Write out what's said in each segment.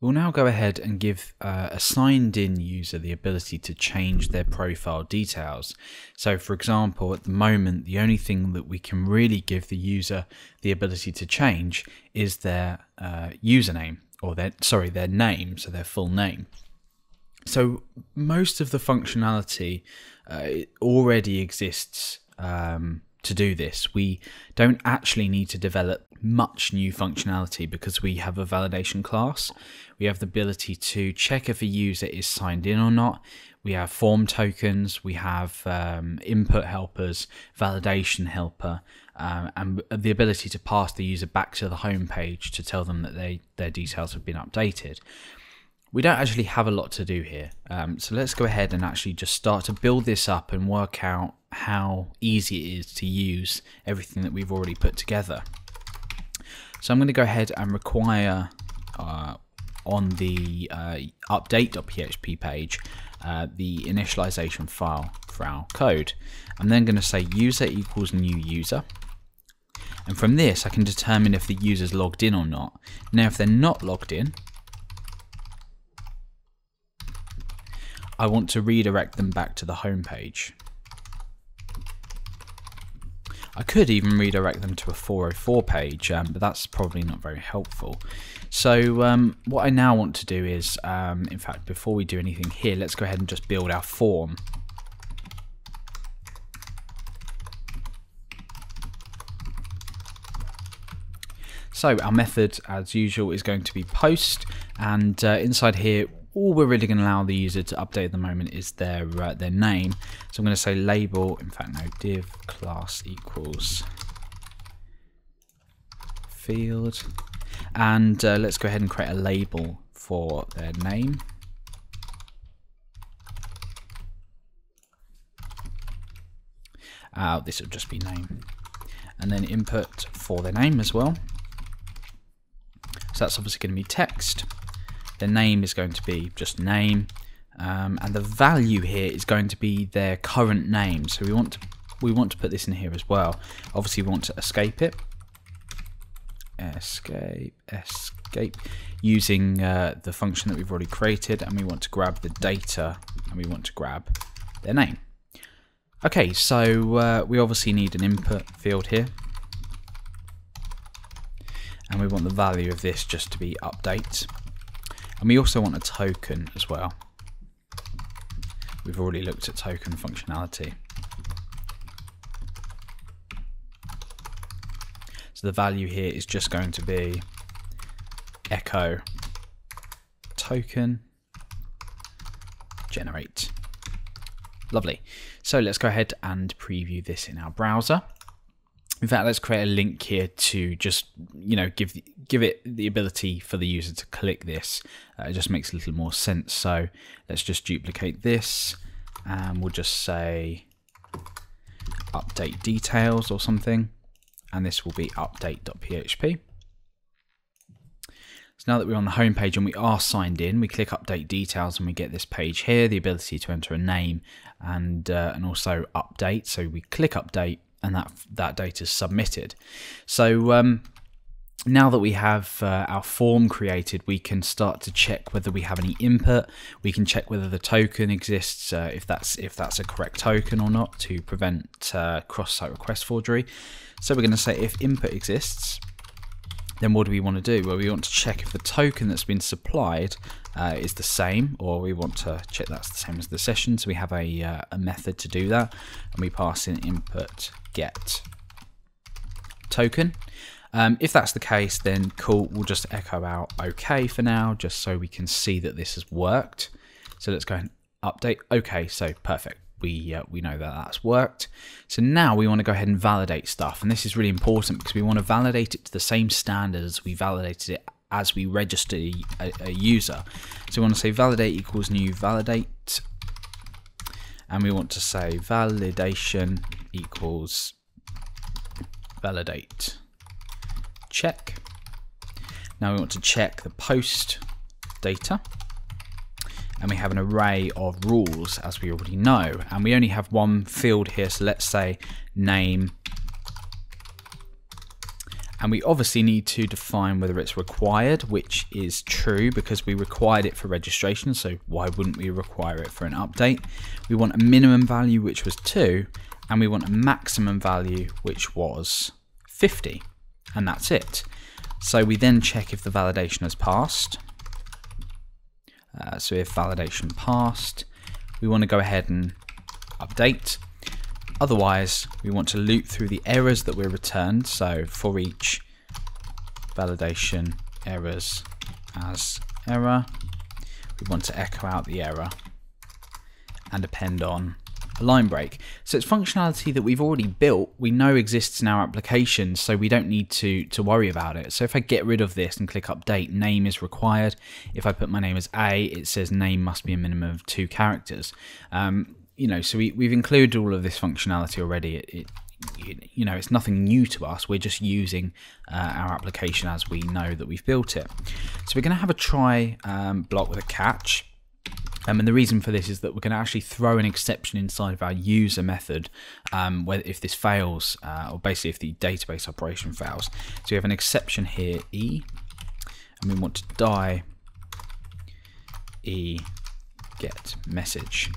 We'll now go ahead and give uh, a signed in user the ability to change their profile details. So for example, at the moment, the only thing that we can really give the user the ability to change is their uh, username or their, sorry, their name, so their full name. So most of the functionality uh, already exists um, to do this. We don't actually need to develop much new functionality because we have a validation class. We have the ability to check if a user is signed in or not. We have form tokens, we have um, input helpers, validation helper, um, and the ability to pass the user back to the home page to tell them that they, their details have been updated we don't actually have a lot to do here. Um, so let's go ahead and actually just start to build this up and work out how easy it is to use everything that we've already put together. So I'm going to go ahead and require uh, on the uh, update.php page uh, the initialization file for our code. I'm then going to say user equals new user. And from this, I can determine if the user's logged in or not. Now, if they're not logged in, I want to redirect them back to the home page. I could even redirect them to a 404 page, um, but that's probably not very helpful. So um, what I now want to do is, um, in fact, before we do anything here, let's go ahead and just build our form. So our method, as usual, is going to be post, and uh, inside here all we're really going to allow the user to update at the moment is their uh, their name. So I'm going to say label, in fact no, div class equals field. And uh, let's go ahead and create a label for their name. Uh, this will just be name. And then input for their name as well. So that's obviously going to be text. The name is going to be just name, um, and the value here is going to be their current name. So we want to we want to put this in here as well. Obviously, we want to escape it. Escape, escape, using uh, the function that we've already created, and we want to grab the data, and we want to grab their name. Okay, so uh, we obviously need an input field here. And we want the value of this just to be update. And we also want a token as well. We've already looked at token functionality. So the value here is just going to be echo token generate. Lovely. So let's go ahead and preview this in our browser. In fact, let's create a link here to just you know give give it the ability for the user to click this. Uh, it just makes a little more sense. So let's just duplicate this, and we'll just say update details or something, and this will be update.php. So now that we're on the home page and we are signed in, we click update details and we get this page here, the ability to enter a name and uh, and also update. So we click update and that that data is submitted. So um, now that we have uh, our form created, we can start to check whether we have any input. We can check whether the token exists, uh, if that's if that's a correct token or not, to prevent uh, cross-site request forgery. So we're going to say if input exists, then what do we want to do? Well, we want to check if the token that's been supplied uh, is the same, or we want to check that's the same as the session. So we have a, uh, a method to do that, and we pass in input get token. Um, if that's the case, then cool, we'll just echo out OK for now, just so we can see that this has worked. So let's go and update. Okay, so perfect we uh, we know that that's worked. So now we want to go ahead and validate stuff, and this is really important because we want to validate it to the same standard as we validated it as we register a, a user. So we want to say validate equals new validate, and we want to say validation equals validate check. Now we want to check the post data and we have an array of rules as we already know and we only have one field here so let's say name And we obviously need to define whether it's required, which is true because we required it for registration. So why wouldn't we require it for an update? We want a minimum value, which was 2, and we want a maximum value, which was 50. And that's it. So we then check if the validation has passed. Uh, so if validation passed, we want to go ahead and update. Otherwise, we want to loop through the errors that were returned. So for each validation errors as error, we want to echo out the error and append on line break. So it's functionality that we've already built, we know exists in our application, so we don't need to, to worry about it. So if I get rid of this and click update, name is required. If I put my name as A, it says name must be a minimum of two characters. Um, you know, so we, we've included all of this functionality already. It, it you know, it's nothing new to us. We're just using uh, our application as we know that we've built it. So we're going to have a try um, block with a catch. Um, and the reason for this is that we're going to actually throw an exception inside of our user method um, where if this fails, uh, or basically if the database operation fails. So we have an exception here, e, and we want to die e get message.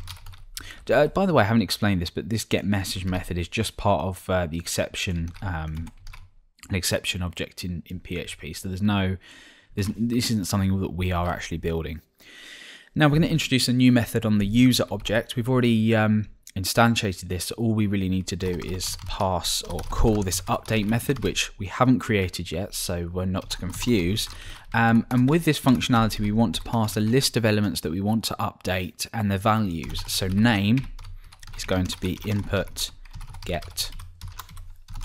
Uh, by the way, I haven't explained this, but this get message method is just part of uh, the exception, um, an exception object in, in PHP. So there's no, there's, this isn't something that we are actually building. Now we're going to introduce a new method on the user object. We've already um, instantiated this. So all we really need to do is pass or call this update method, which we haven't created yet, so we're not to confuse. Um, and with this functionality, we want to pass a list of elements that we want to update and their values. So name is going to be input get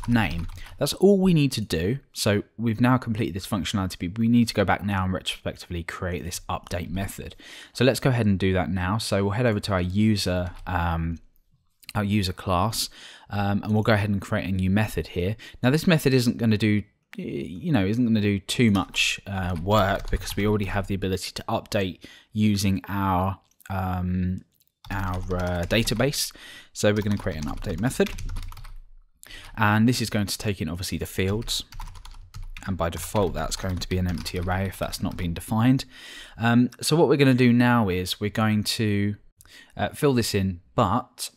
name. That's all we need to do. So we've now completed this functionality, but we need to go back now and retrospectively create this update method. So let's go ahead and do that now. So we'll head over to our user um, our user class um, and we'll go ahead and create a new method here. Now this method isn't going to do you know isn't going to do too much uh, work because we already have the ability to update using our um, our uh, database. So we're going to create an update method, and this is going to take in obviously the fields. And by default, that's going to be an empty array if that's not been defined. Um, so what we're going to do now is we're going to uh, fill this in, but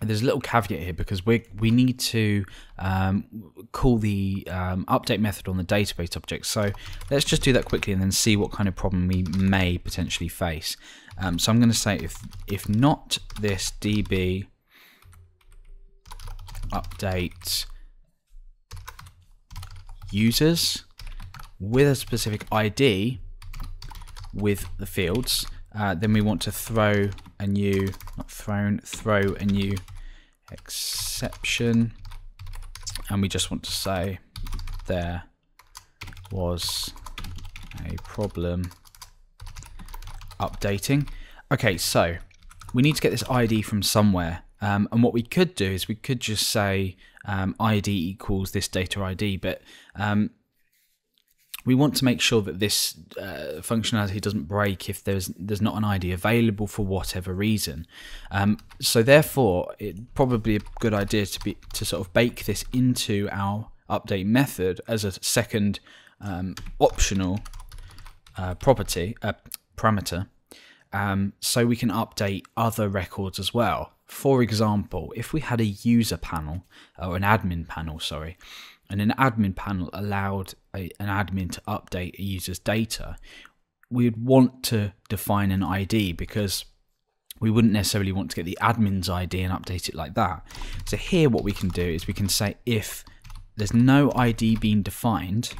there's a little caveat here because we we need to um, call the um, update method on the database object. So let's just do that quickly and then see what kind of problem we may potentially face. Um, so I'm going to say if if not this db update users with a specific ID with the fields, uh, then we want to throw a new, not thrown, throw a new exception. And we just want to say there was a problem updating. Okay, so we need to get this ID from somewhere. Um, and what we could do is we could just say um, ID equals this data ID, but um, we want to make sure that this uh, functionality doesn't break if there's there's not an ID available for whatever reason. Um, so therefore, it probably a good idea to be to sort of bake this into our update method as a second um, optional uh, property uh, parameter, um, so we can update other records as well. For example, if we had a user panel or an admin panel, sorry, and an admin panel allowed a, an admin to update a user's data, we'd want to define an ID because we wouldn't necessarily want to get the admin's ID and update it like that. So here what we can do is we can say if there's no ID being defined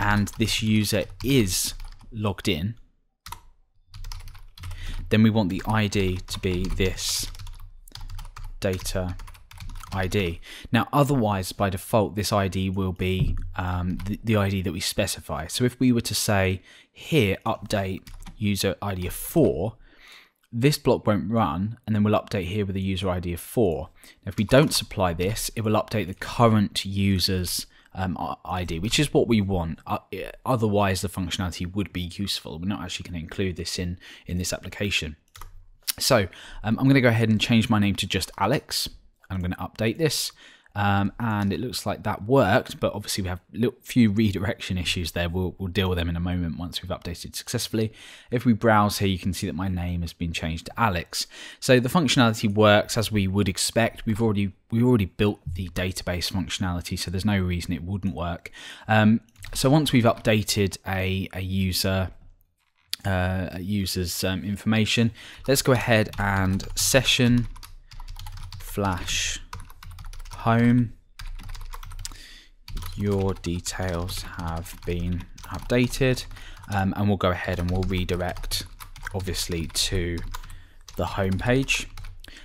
and this user is logged in, then we want the ID to be this data ID. Now, otherwise, by default, this ID will be um, the, the, ID that we specify. So if we were to say here, update user ID of 4, this block won't run, and then we'll update here with a user ID of 4. Now, if we don't supply this, it will update the current user's um, ID, which is what we want. Uh, otherwise, the functionality would be useful. We're not actually going to include this in, in this application. So um, I'm going to go ahead and change my name to just Alex. I'm going to update this. Um, and it looks like that worked, but obviously we have a few redirection issues there. We'll, we'll deal with them in a moment once we've updated successfully. If we browse here, you can see that my name has been changed to Alex. So the functionality works as we would expect. We've already we already built the database functionality, so there's no reason it wouldn't work. Um, so once we've updated a, a user uh, user's um, information, let's go ahead and session flash home. Your details have been updated, um, and we'll go ahead and we'll redirect, obviously, to the home page.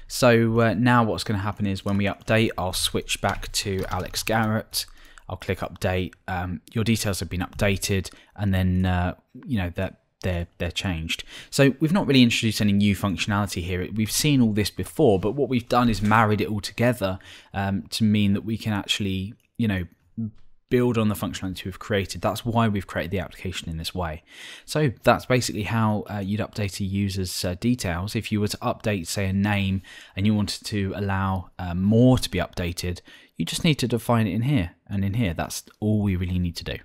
So uh, now what's going to happen is when we update, I'll switch back to Alex Garrett. I'll click update. Um, your details have been updated, and then uh, you know that they're they're changed. So we've not really introduced any new functionality here. We've seen all this before, but what we've done is married it all together um, to mean that we can actually, you know, build on the functionality we've created. That's why we've created the application in this way. So that's basically how uh, you'd update a user's uh, details. If you were to update, say, a name and you wanted to allow uh, more to be updated, you just need to define it in here and in here. That's all we really need to do.